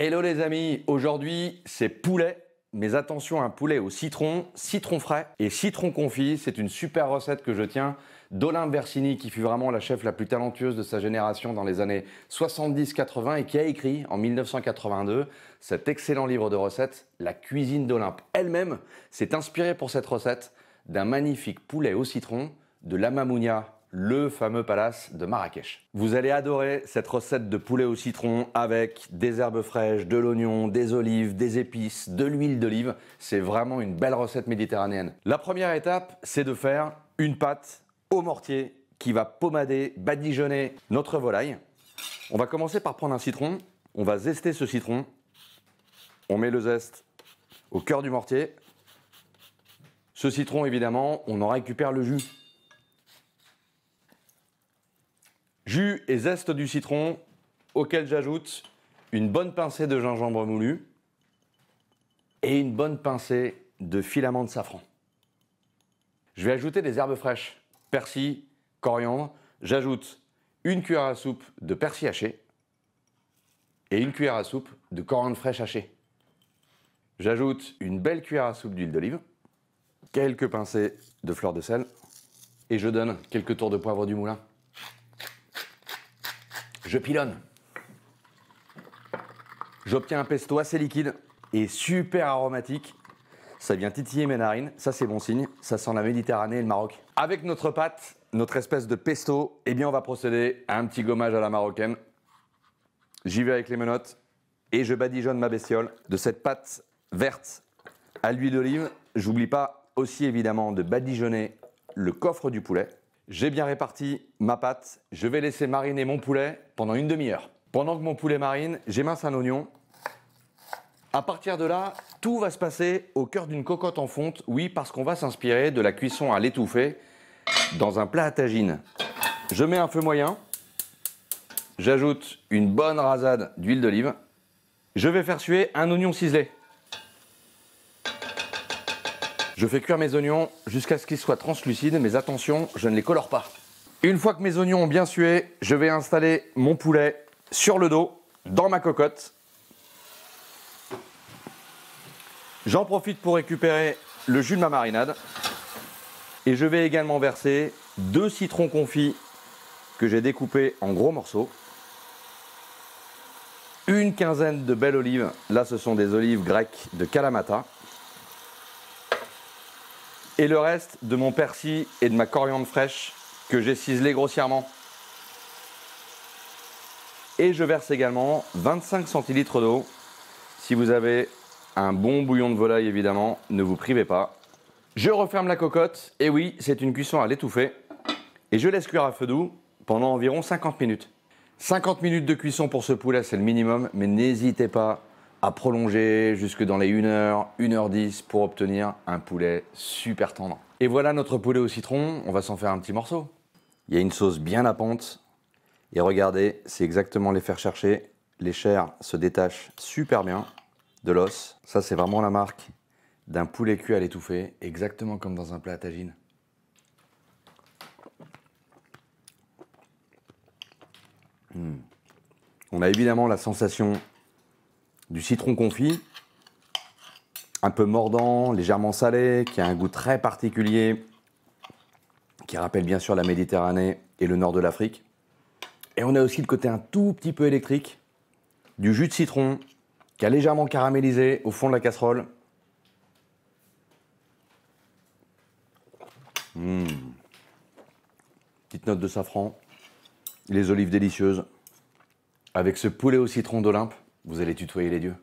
Hello les amis, aujourd'hui c'est poulet, mais attention un poulet au citron, citron frais et citron confit, c'est une super recette que je tiens d'Olympe Versini qui fut vraiment la chef la plus talentueuse de sa génération dans les années 70-80 et qui a écrit en 1982 cet excellent livre de recettes, La cuisine d'Olympe. Elle-même s'est inspirée pour cette recette d'un magnifique poulet au citron de l'Amamounia le fameux palace de Marrakech. Vous allez adorer cette recette de poulet au citron avec des herbes fraîches, de l'oignon, des olives, des épices, de l'huile d'olive. C'est vraiment une belle recette méditerranéenne. La première étape, c'est de faire une pâte au mortier qui va pommader, badigeonner notre volaille. On va commencer par prendre un citron, on va zester ce citron, on met le zeste au cœur du mortier. Ce citron, évidemment, on en récupère le jus. Jus et zeste du citron, auquel j'ajoute une bonne pincée de gingembre moulu et une bonne pincée de filament de safran. Je vais ajouter des herbes fraîches, persil, coriandre. J'ajoute une cuillère à soupe de persil haché et une cuillère à soupe de coriandre fraîche hachée. J'ajoute une belle cuillère à soupe d'huile d'olive, quelques pincées de fleur de sel et je donne quelques tours de poivre du moulin. Je pilonne. J'obtiens un pesto assez liquide et super aromatique. Ça vient titiller mes narines, ça c'est bon signe, ça sent la Méditerranée et le Maroc. Avec notre pâte, notre espèce de pesto, eh bien on va procéder à un petit gommage à la marocaine. J'y vais avec les menottes et je badigeonne ma bestiole de cette pâte verte à l'huile d'olive. J'oublie pas aussi évidemment de badigeonner le coffre du poulet. J'ai bien réparti ma pâte. Je vais laisser mariner mon poulet pendant une demi-heure. Pendant que mon poulet marine, j'émince un oignon. À partir de là, tout va se passer au cœur d'une cocotte en fonte. Oui, parce qu'on va s'inspirer de la cuisson à l'étouffée dans un plat à tagine. Je mets un feu moyen. J'ajoute une bonne rasade d'huile d'olive. Je vais faire suer un oignon ciselé. Je fais cuire mes oignons jusqu'à ce qu'ils soient translucides, mais attention, je ne les colore pas. Une fois que mes oignons ont bien sué, je vais installer mon poulet sur le dos, dans ma cocotte. J'en profite pour récupérer le jus de ma marinade. Et je vais également verser deux citrons confits que j'ai découpés en gros morceaux. Une quinzaine de belles olives. Là, ce sont des olives grecques de Kalamata et le reste de mon persil et de ma coriandre fraîche que j'ai ciselé grossièrement. Et je verse également 25 centilitres d'eau. Si vous avez un bon bouillon de volaille, évidemment, ne vous privez pas. Je referme la cocotte, et oui, c'est une cuisson à l'étouffer. Et je laisse cuire à feu doux pendant environ 50 minutes. 50 minutes de cuisson pour ce poulet, c'est le minimum, mais n'hésitez pas à prolonger jusque dans les 1h, 1h10 pour obtenir un poulet super tendre. Et voilà notre poulet au citron, on va s'en faire un petit morceau. Il y a une sauce bien à pente. Et regardez, c'est exactement les faire chercher. Les chairs se détachent super bien de l'os. Ça, c'est vraiment la marque d'un poulet cuit à l'étouffée, exactement comme dans un plat à tagine. Hmm. On a évidemment la sensation du citron confit, un peu mordant, légèrement salé, qui a un goût très particulier, qui rappelle bien sûr la Méditerranée et le nord de l'Afrique. Et on a aussi le côté un tout petit peu électrique du jus de citron qui a légèrement caramélisé au fond de la casserole. Mmh. Petite note de safran, les olives délicieuses, avec ce poulet au citron d'Olympe. Vous allez tutoyer les dieux.